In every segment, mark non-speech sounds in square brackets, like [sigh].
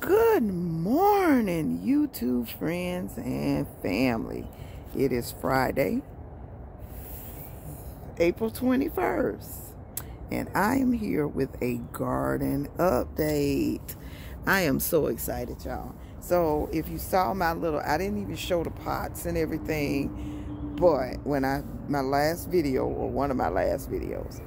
Good morning, YouTube friends and family. It is Friday, April 21st, and I am here with a garden update. I am so excited, y'all. So, if you saw my little, I didn't even show the pots and everything, but when I, my last video, or one of my last videos,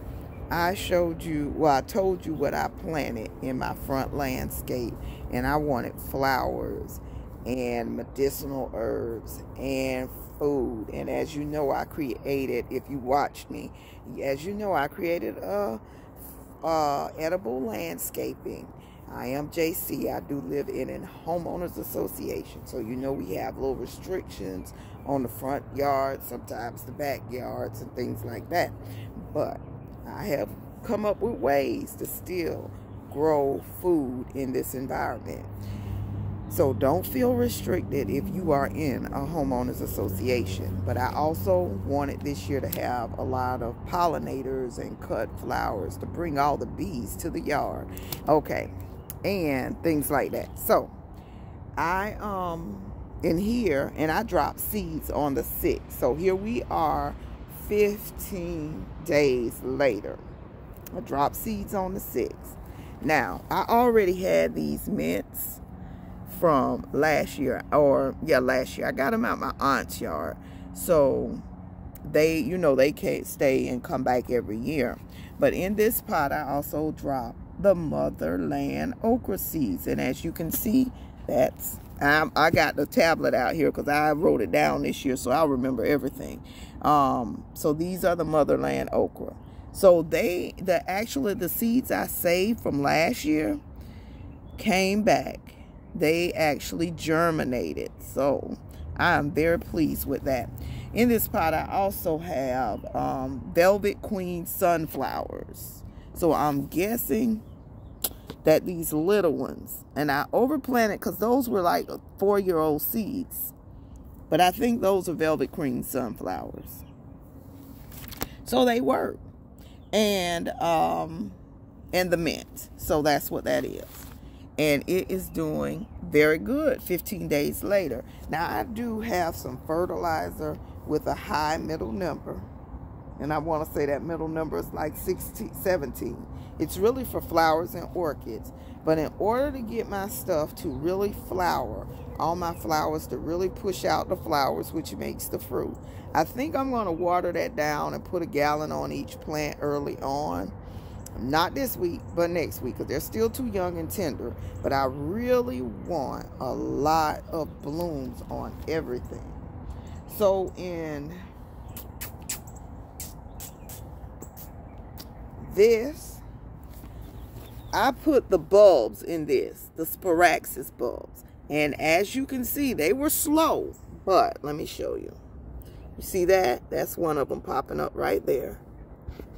I showed you, well, I told you what I planted in my front landscape, and I wanted flowers and medicinal herbs and food. And as you know, I created, if you watched me, as you know, I created a, a edible landscaping. I am JC. I do live in a homeowners association. So you know we have little restrictions on the front yard, sometimes the backyards and things like that. But I have come up with ways to still grow food in this environment. So don't feel restricted if you are in a homeowners association. But I also wanted this year to have a lot of pollinators and cut flowers to bring all the bees to the yard. Okay. And things like that. So I um in here and I dropped seeds on the 6th. So here we are 15 days later. I dropped seeds on the 6th. Now, I already had these mints from last year, or yeah, last year. I got them out my aunt's yard. So they, you know, they can't stay and come back every year. But in this pot, I also dropped the motherland okra seeds. And as you can see, that's I'm, i got the tablet out here because I wrote it down this year, so I'll remember everything. Um, so these are the motherland okra. So they, the actually the seeds I saved from last year came back. They actually germinated. So I am very pleased with that. In this pot, I also have um, Velvet Queen sunflowers. So I'm guessing that these little ones, and I overplanted because those were like four-year-old seeds. But I think those are Velvet Queen sunflowers. So they work. And um and the mint. So that's what that is. And it is doing very good 15 days later. Now I do have some fertilizer with a high middle number. And I want to say that middle number is like 16, 17. It's really for flowers and orchids. But in order to get my stuff to really flower, all my flowers to really push out the flowers, which makes the fruit, I think I'm going to water that down and put a gallon on each plant early on. Not this week, but next week, because they're still too young and tender. But I really want a lot of blooms on everything. So in this, I put the bulbs in this, the Sparaxis bulbs. And as you can see, they were slow. But let me show you. You see that? That's one of them popping up right there.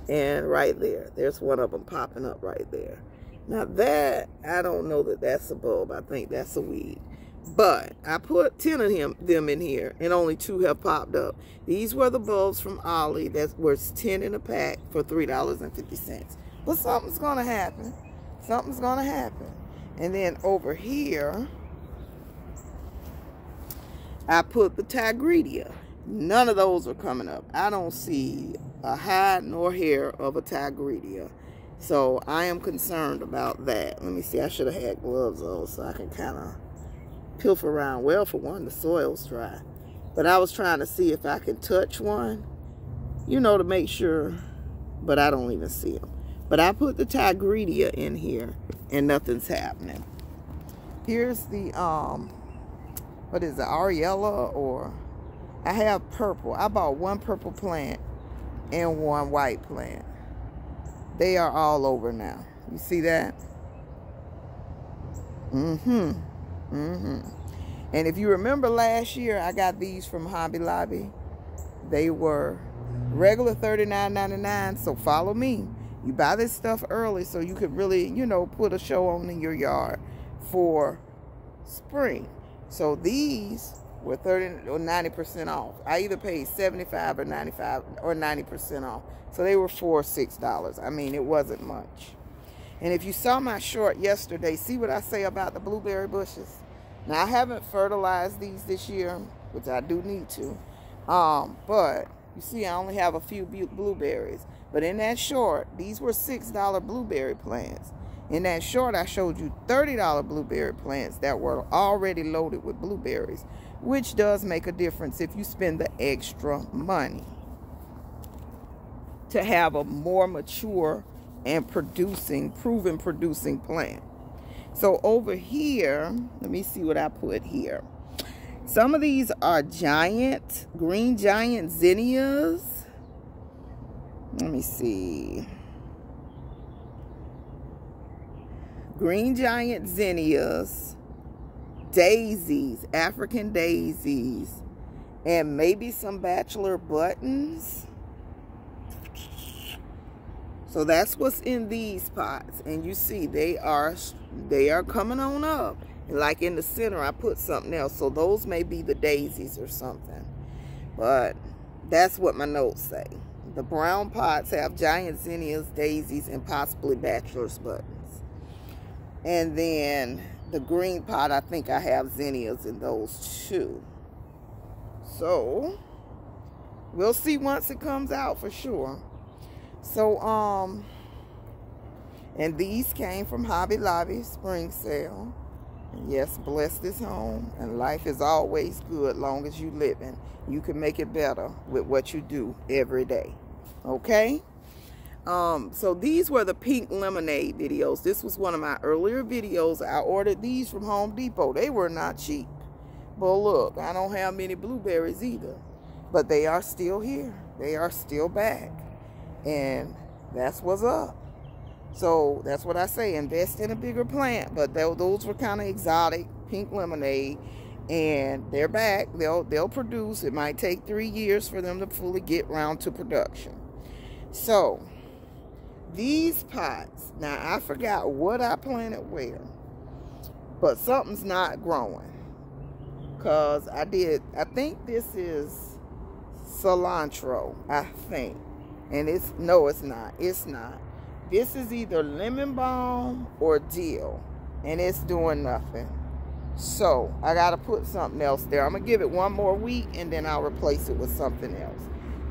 And right there. There's one of them popping up right there. Now that, I don't know that that's a bulb. I think that's a weed. But I put 10 of him, them in here and only two have popped up. These were the bulbs from Ollie that was 10 in a pack for $3.50. But something's going to happen. Something's going to happen. And then over here, I put the Tigridia. None of those are coming up. I don't see a hide nor hair of a Tigridia. So I am concerned about that. Let me see. I should have had gloves on so I can kind of pilfer around. Well, for one, the soil's dry. But I was trying to see if I can touch one, you know, to make sure. But I don't even see them. But I put the Tigridia in here and nothing's happening. Here's the, um, what is it, Ariella or I have purple. I bought one purple plant and one white plant. They are all over now. You see that? Mm-hmm. Mm-hmm. And if you remember last year, I got these from Hobby Lobby. They were regular $39.99. So follow me. You buy this stuff early so you could really, you know, put a show on in your yard for spring. So these were 30 or 90% off. I either paid 75 or 95 or 90% off. So they were four, or six dollars. I mean, it wasn't much. And if you saw my short yesterday, see what I say about the blueberry bushes? Now, I haven't fertilized these this year, which I do need to. Um, but you see, I only have a few blueberries. But in that short, these were $6 blueberry plants. In that short, I showed you $30 blueberry plants that were already loaded with blueberries, which does make a difference if you spend the extra money to have a more mature and producing, proven producing plant. So over here, let me see what I put here. Some of these are giant, green giant zinnias. Let me see. Green giant zinnias, daisies, African daisies, and maybe some bachelor buttons. So that's what's in these pots. And you see they are they are coming on up. And like in the center, I put something else. So those may be the daisies or something. But that's what my notes say. The brown pots have giant zinnias, daisies, and possibly bachelor's buttons. And then the green pot, I think I have zinnias in those too. So, we'll see once it comes out for sure. So, um, and these came from Hobby Lobby spring sale. Yes, bless this home. And life is always good long as you living. You can make it better with what you do every day. Okay? Um, so these were the pink lemonade videos. This was one of my earlier videos. I ordered these from Home Depot. They were not cheap. But look, I don't have many blueberries either. But they are still here. They are still back. And that's what's up. So that's what I say. Invest in a bigger plant. But those were kind of exotic, pink lemonade. And they're back. They'll they'll produce. It might take three years for them to fully get round to production. So these pots. Now I forgot what I planted where. But something's not growing. Cause I did I think this is cilantro, I think. And it's, no, it's not. It's not. This is either lemon balm or dill. And it's doing nothing. So, I got to put something else there. I'm going to give it one more week and then I'll replace it with something else.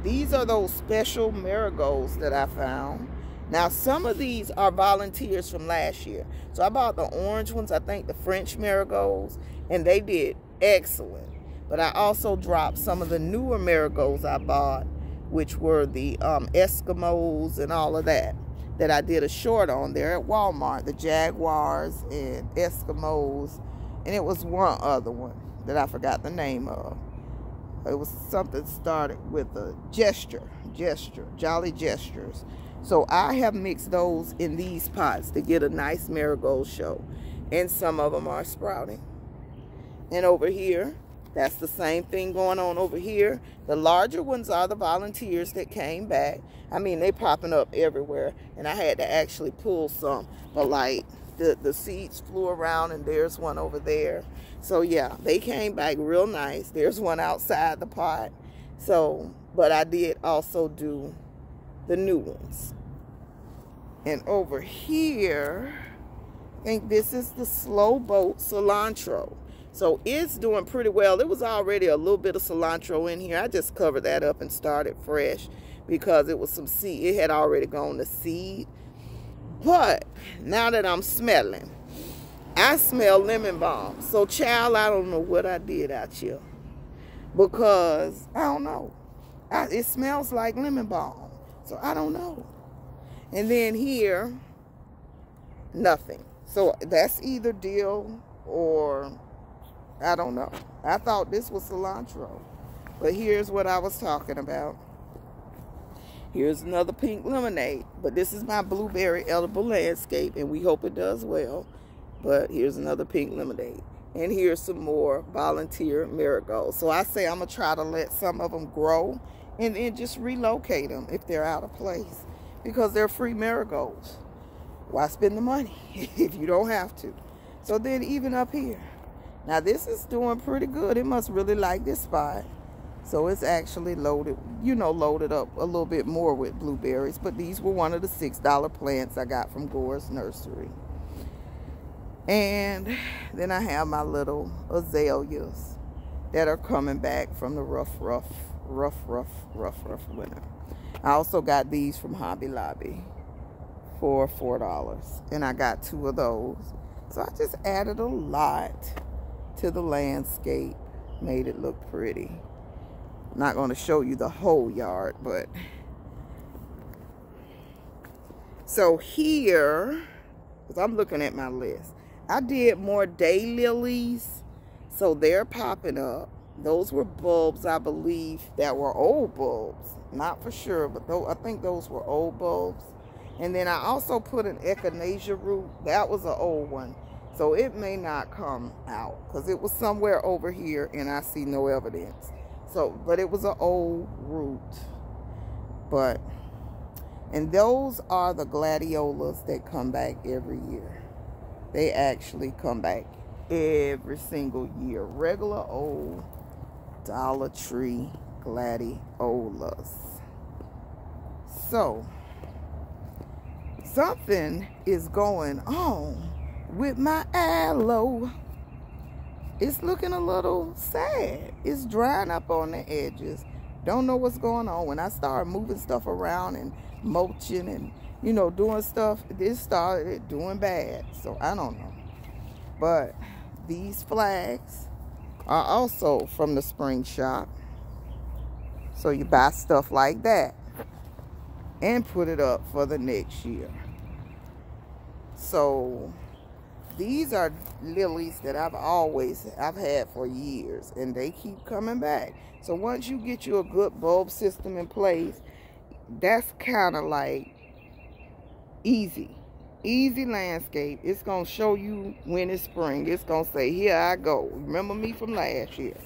These are those special marigolds that I found. Now, some of these are volunteers from last year. So I bought the orange ones, I think the French marigolds, and they did excellent. But I also dropped some of the newer marigolds I bought which were the um, Eskimos and all of that, that I did a short on there at Walmart, the Jaguars and Eskimos, and it was one other one that I forgot the name of. It was something started with a gesture, gesture, Jolly Jesters. So I have mixed those in these pots to get a nice marigold show. And some of them are sprouting. And over here, that's the same thing going on over here. The larger ones are the volunteers that came back. I mean, they popping up everywhere. And I had to actually pull some. But like the, the seeds flew around and there's one over there. So yeah, they came back real nice. There's one outside the pot. So, but I did also do the new ones. And over here, I think this is the slow bolt cilantro. So it's doing pretty well. There was already a little bit of cilantro in here. I just covered that up and started fresh because it was some seed. It had already gone to seed. But now that I'm smelling, I smell lemon balm. So child, I don't know what I did out here. Because, I don't know. I, it smells like lemon balm. So I don't know. And then here, nothing. So that's either dill or I don't know. I thought this was cilantro. But here's what I was talking about. Here's another pink lemonade. But this is my blueberry edible landscape, and we hope it does well. But here's another pink lemonade. And here's some more volunteer marigolds. So I say I'm going to try to let some of them grow and then just relocate them if they're out of place. Because they're free marigolds. Why spend the money [laughs] if you don't have to? So then even up here, now this is doing pretty good. It must really like this spot. So it's actually loaded, you know, loaded up a little bit more with blueberries. But these were one of the $6 plants I got from Gore's Nursery. And then I have my little azaleas that are coming back from the rough, rough, rough, rough, rough, rough winter. I also got these from Hobby Lobby for $4. And I got two of those. So I just added a lot to the landscape. Made it look pretty. I'm not going to show you the whole yard, but... So here, because I'm looking at my list. I did more daylilies, so they're popping up. Those were bulbs, I believe, that were old bulbs. Not for sure, but though I think those were old bulbs. And then I also put an echinacea root. That was an old one. So it may not come out because it was somewhere over here and I see no evidence. So, but it was an old root. But, and those are the gladiolas that come back every year. They actually come back every single year. Regular old Dollar Tree gladiolas. So, something is going on with my aloe. It's looking a little sad. It's drying up on the edges. Don't know what's going on. When I started moving stuff around and mulching and, you know, doing stuff, this started doing bad. So I don't know. But these flags are also from the spring shop. So you buy stuff like that and put it up for the next year. So these are lilies that I've always I've had for years and they keep coming back. So once you get you a good bulb system in place, that's kind of like easy. Easy landscape. It's going to show you when it's spring. It's to say, here I go. Remember me from last year.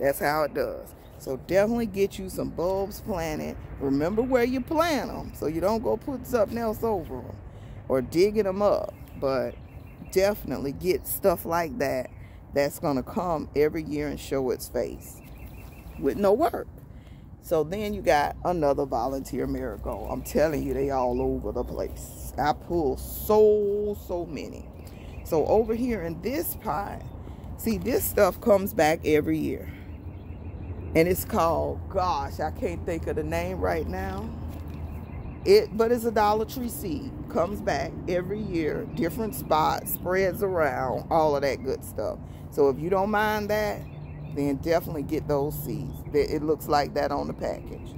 That's how it does. So definitely get you some bulbs planted. Remember where you plant them so you don't go put something else over them or digging them up. But definitely get stuff like that that's going to come every year and show its face with no work. So then you got another volunteer miracle. I'm telling you, they all over the place. I pull so, so many. So over here in this pot, see this stuff comes back every year. And it's called, gosh, I can't think of the name right now. It, but it's a Dollar Tree seed. Comes back every year, different spots, spreads around, all of that good stuff. So if you don't mind that, then definitely get those seeds. It looks like that on the package.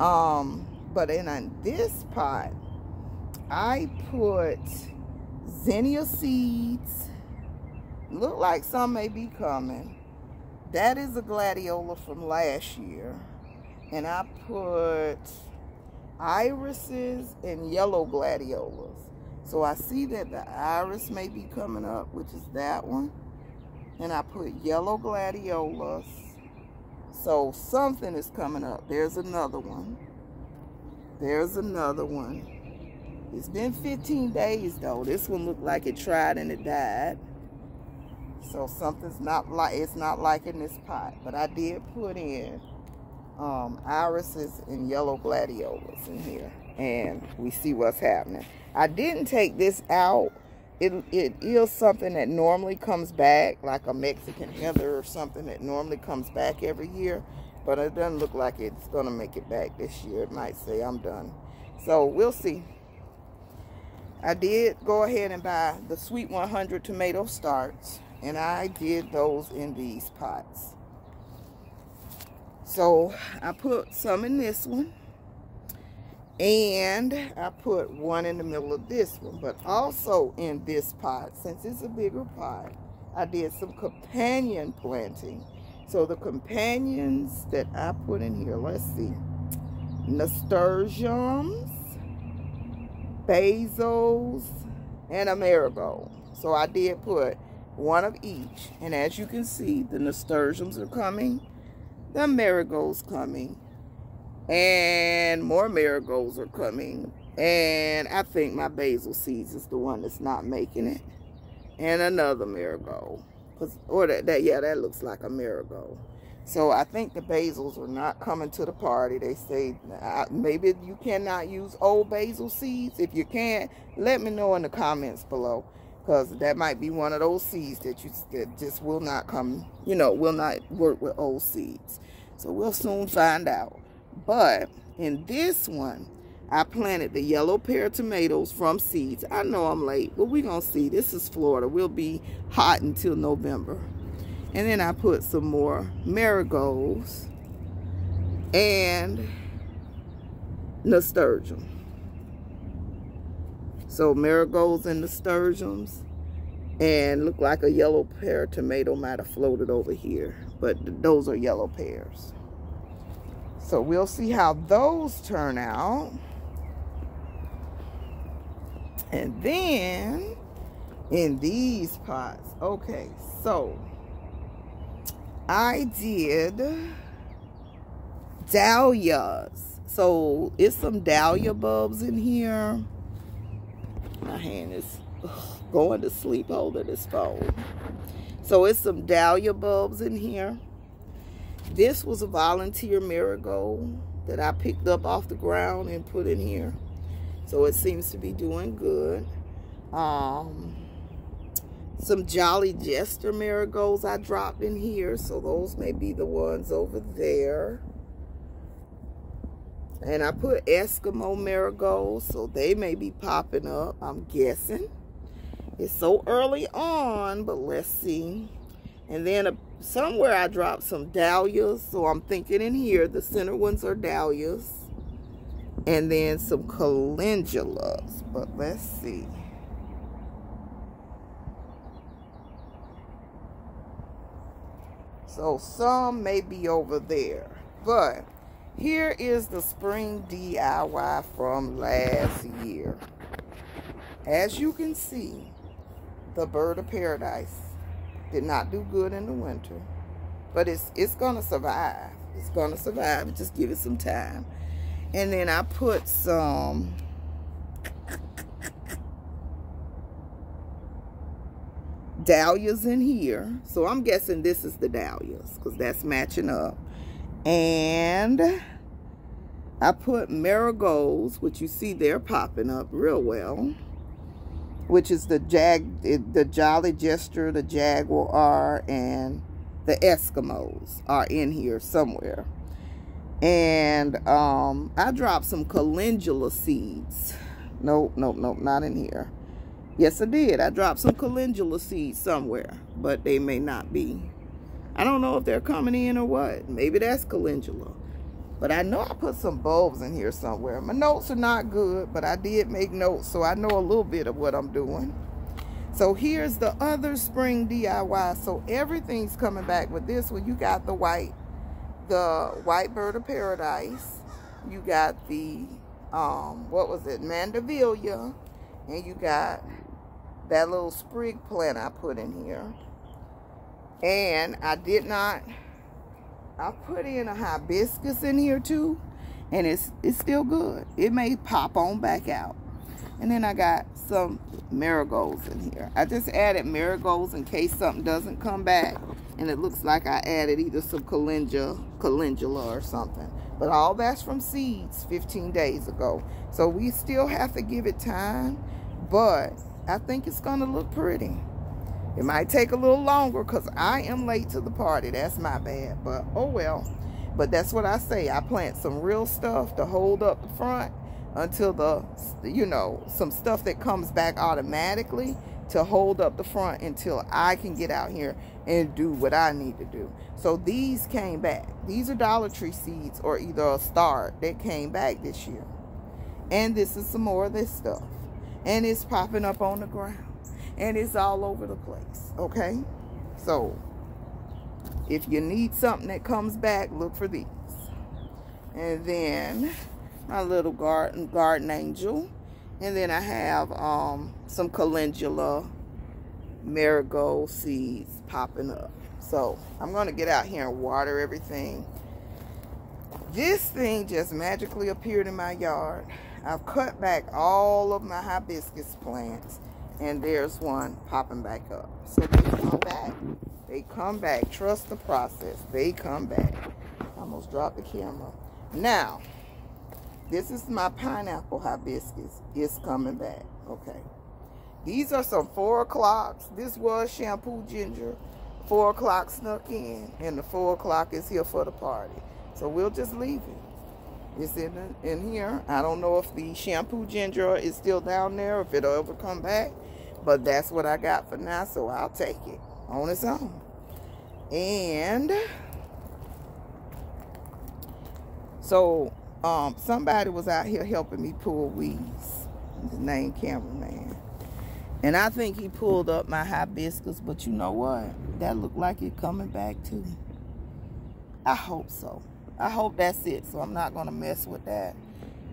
Um, but in on this pot, I put zinnia seeds. Look like some may be coming. That is a gladiola from last year. And I put irises and yellow gladiolas. So I see that the iris may be coming up, which is that one. And I put yellow gladiolas. So something is coming up. There's another one. There's another one. It's been 15 days though. This one looked like it tried and it died. So something's not like it's not like in this pot. But I did put in um, irises and yellow gladiolas in here. And we see what's happening. I didn't take this out. It, it is something that normally comes back, like a Mexican heather or something that normally comes back every year. But it doesn't look like it's going to make it back this year. It might say I'm done. So we'll see. I did go ahead and buy the Sweet 100 tomato starts. And I did those in these pots. So I put some in this one. And I put one in the middle of this one. But also in this pot, since it's a bigger pot, I did some companion planting. So the companions that I put in here, let's see. Nasturtiums, basils, and a marigold. So I did put one of each. And as you can see, the nasturtiums are coming the marigolds coming and more marigolds are coming and I think my basil seeds is the one that's not making it and another marigold because or that, that yeah that looks like a marigold So I think the basils are not coming to the party. They say uh, maybe you cannot use old basil seeds. If you can't, let me know in the comments below. Because that might be one of those seeds that you that just will not come, you know, will not work with old seeds. So we'll soon find out. But in this one, I planted the yellow pear tomatoes from seeds. I know I'm late, but we're going to see. This is Florida. We'll be hot until November. And then I put some more marigolds and nasturtium. So marigolds and nasturtiums and look like a yellow pear tomato might have floated over here. But those are yellow pears. So we'll see how those turn out. And then in these pots, okay, so I did dahlias. So it's some dahlia bulbs in here. My hand is going to sleep holding this phone. So it's some dahlia bulbs in here. This was a volunteer marigold that I picked up off the ground and put in here. So it seems to be doing good. Um, some Jolly Jester marigolds I dropped in here. So those may be the ones over there. And I put Eskimo marigolds. So they may be popping up. I'm guessing. It's so early on. But let's see. And then a, somewhere I dropped some dahlias. So I'm thinking in here the center ones are dahlias. And then some calendulas. But let's see. So some may be over there. But here is the spring DIY from last year. As you can see, the bird of paradise did not do good in the winter. But it's it's gonna survive. It's gonna survive. Just give it some time. And then I put some dahlias in here. So I'm guessing this is the dahlias because that's matching up. And I put marigolds, which you see they're popping up real well, which is the jag, the Jolly Jester, the Jaguar, and the Eskimos are in here somewhere. And um, I dropped some calendula seeds. Nope, nope, nope, not in here. Yes, I did. I dropped some calendula seeds somewhere, but they may not be. I don't know if they're coming in or what. Maybe that's calendula. But I know I put some bulbs in here somewhere. My notes are not good, but I did make notes, so I know a little bit of what I'm doing. So here's the other spring DIY. So everything's coming back with this one. You got the white, the white bird of paradise. You got the, um, what was it, Mandevilla. And you got that little sprig plant I put in here. And I did not, I put in a hibiscus in here too. And it's, it's still good. It may pop on back out. And then I got some marigolds in here. I just added marigolds in case something doesn't come back. And it looks like I added either some calendula, calendula or something. But all that's from seeds 15 days ago. So we still have to give it time. But I think it's going to look pretty. It might take a little longer because I am late to the party. That's my bad. But oh well. But that's what I say. I plant some real stuff to hold up the front until the, you know, some stuff that comes back automatically to hold up the front until I can get out here and do what I need to do. So these came back. These are Dollar Tree seeds or either a start that came back this year. And this is some more of this stuff and it's popping up on the ground and it's all over the place okay? So if you need something that comes back look for these. And then my little garden garden angel. And then I have um, some calendula marigold seeds popping up. So I'm going to get out here and water everything. This thing just magically appeared in my yard. I've cut back all of my hibiscus plants and there's one popping back up. So there's one back. They come back. Trust the process. They come back. I almost dropped the camera. Now, this is my pineapple hibiscus. It's coming back. Okay. These are some four o'clocks. This was shampoo ginger. Four o'clock snuck in, and the four o'clock is here for the party. So we'll just leave it. It's in the, in here. I don't know if the shampoo ginger is still down there, if it'll ever come back. But that's what I got for now, so I'll take it on its own. And so um, somebody was out here helping me pull weeds. His name cameraman. And I think he pulled up my hibiscus, but you know what? That looked like it coming back too. I hope so. I hope that's it, so I'm not going to mess with that.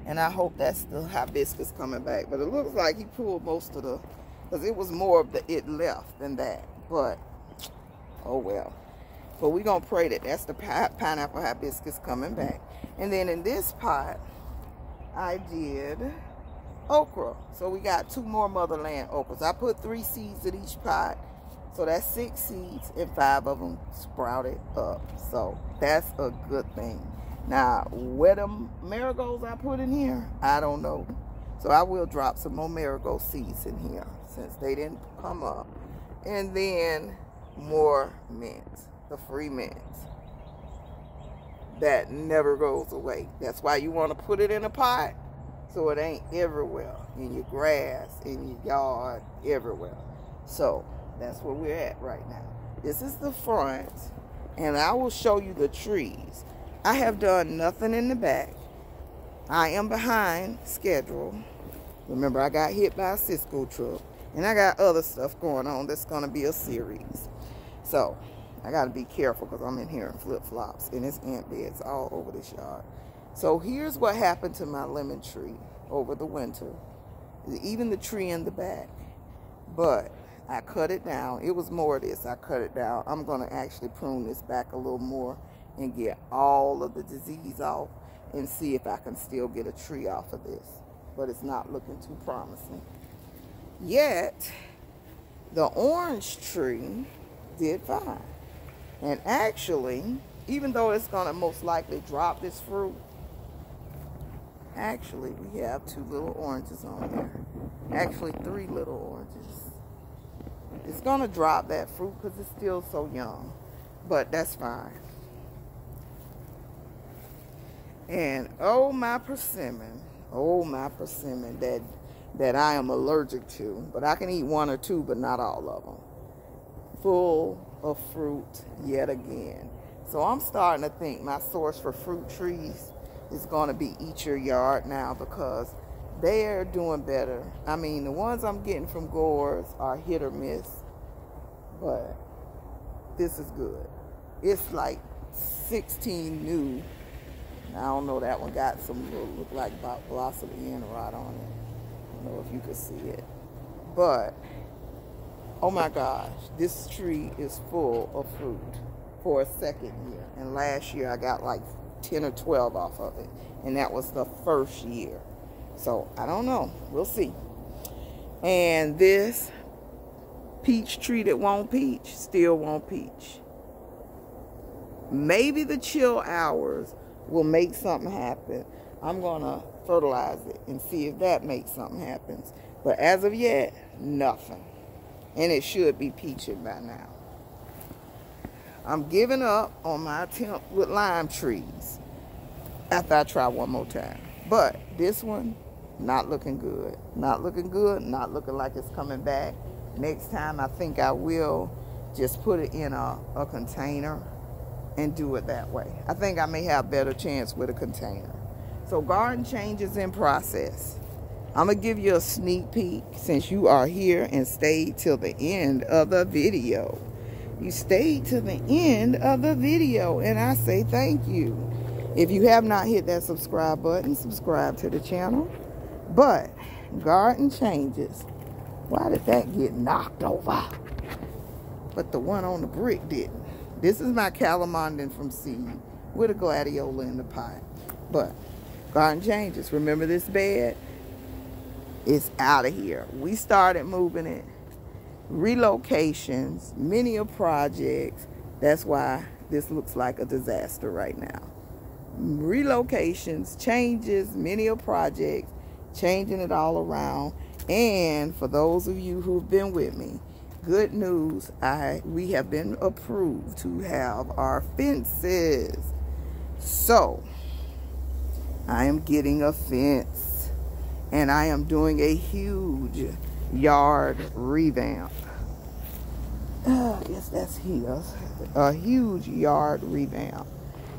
And I hope that's the hibiscus coming back. But it looks like he pulled most of the, because it was more of the it left than that. But, oh well. But we're going to pray that that's the pineapple hibiscus coming back. And then in this pot, I did okra. So we got two more motherland okras. I put three seeds in each pot. So that's six seeds and five of them sprouted up. So that's a good thing. Now, where the marigolds I put in here, I don't know. So I will drop some more marigold seeds in here since they didn't come up. And then more mint, the free mint. That never goes away. That's why you want to put it in a pot so it ain't everywhere in your grass, in your yard, everywhere. So that's where we're at right now. This is the front, and I will show you the trees. I have done nothing in the back. I am behind schedule. Remember, I got hit by a Sysco truck, and I got other stuff going on that's going to be a series. So, I got to be careful because I'm in here in flip-flops, and it's ant beds all over this yard. So here's what happened to my lemon tree over the winter. Even the tree in the back. But I cut it down. It was more of this. I cut it down. I'm going to actually prune this back a little more and get all of the disease off and see if I can still get a tree off of this. But it's not looking too promising. Yet, the orange tree did fine. And actually, even though it's going to most likely drop this fruit, Actually, we have two little oranges on there. Actually, three little oranges. It's going to drop that fruit because it's still so young. But that's fine. And oh, my persimmon. Oh, my persimmon that, that I am allergic to. But I can eat one or two, but not all of them. Full of fruit yet again. So I'm starting to think my source for fruit trees is going to be Eat Your Yard now because they're doing better. I mean, the ones I'm getting from Gores are hit or miss, but this is good. It's like 16 new. I don't know, that one got some little, look like blossom end rot on it. Don't know if you could see it. But, oh my gosh, this tree is full of fruit for a second year. And last year I got like 10 or 12 off of it. And that was the first year. So I don't know. We'll see. And this peach tree that won't peach still won't peach. Maybe the chill hours will make something happen. I'm going to fertilize it and see if that makes something happen. But as of yet, nothing. And it should be peaching by now. I'm giving up on my attempt with lime trees after I try one more time. But this one, not looking good. Not looking good, not looking like it's coming back. Next time, I think I will just put it in a, a container and do it that way. I think I may have better chance with a container. So garden changes in process. I'm going to give you a sneak peek since you are here and stayed till the end of the video you stayed to the end of the video and I say thank you. If you have not hit that subscribe button, subscribe to the channel. But garden changes. Why did that get knocked over? But the one on the brick didn't. This is my calamondin from seed with a gladiola in the pot. But garden changes. Remember this bed? It's out of here. We started moving it relocations, many of projects. That's why this looks like a disaster right now. Relocations, changes, many of projects, changing it all around. And for those of you who've been with me, good news, I we have been approved to have our fences. So, I am getting a fence and I am doing a huge yard revamp. Uh, I guess that's here. A huge yard revamp.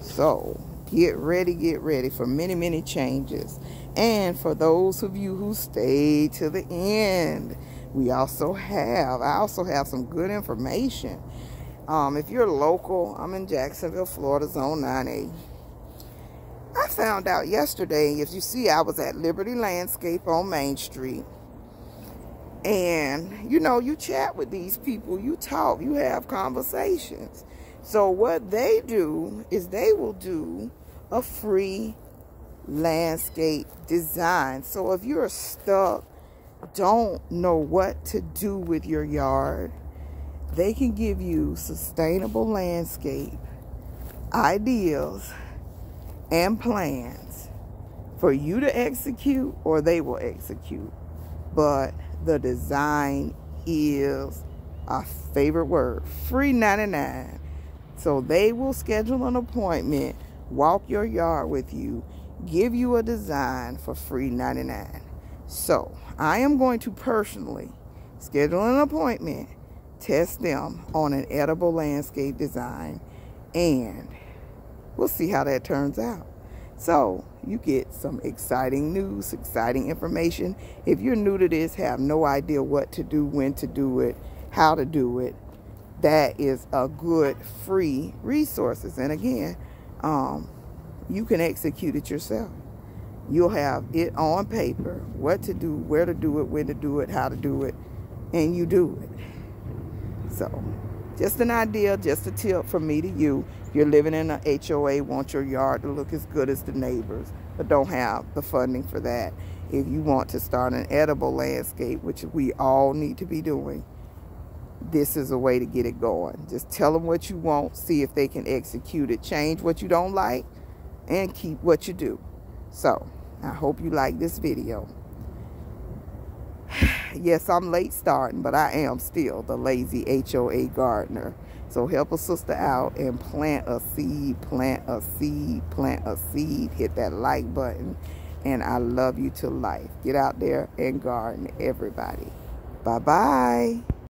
So, get ready, get ready for many, many changes. And for those of you who stayed to the end, we also have, I also have some good information. Um, if you're local, I'm in Jacksonville, Florida, Zone 9A. I found out yesterday, if you see, I was at Liberty Landscape on Main Street. And, you know, you chat with these people, you talk, you have conversations. So what they do is they will do a free landscape design. So if you're stuck, don't know what to do with your yard, they can give you sustainable landscape ideas and plans for you to execute or they will execute. But the design is our favorite word free 99. So they will schedule an appointment, walk your yard with you, give you a design for free 99. So I am going to personally schedule an appointment, test them on an edible landscape design, and we'll see how that turns out. So you get some exciting news, exciting information. If you're new to this, have no idea what to do, when to do it, how to do it, that is a good free resources. And again, um, you can execute it yourself. You'll have it on paper, what to do, where to do it, when to do it, how to do it, and you do it. So just an idea, just a tip from me to you. If you're living in an HOA, want your yard to look as good as the neighbors, but don't have the funding for that. If you want to start an edible landscape, which we all need to be doing, this is a way to get it going. Just tell them what you want, see if they can execute it. Change what you don't like, and keep what you do. So, I hope you like this video yes, I'm late starting, but I am still the lazy HOA gardener. So help a sister out and plant a seed, plant a seed, plant a seed. Hit that like button. And I love you to life. Get out there and garden, everybody. Bye-bye.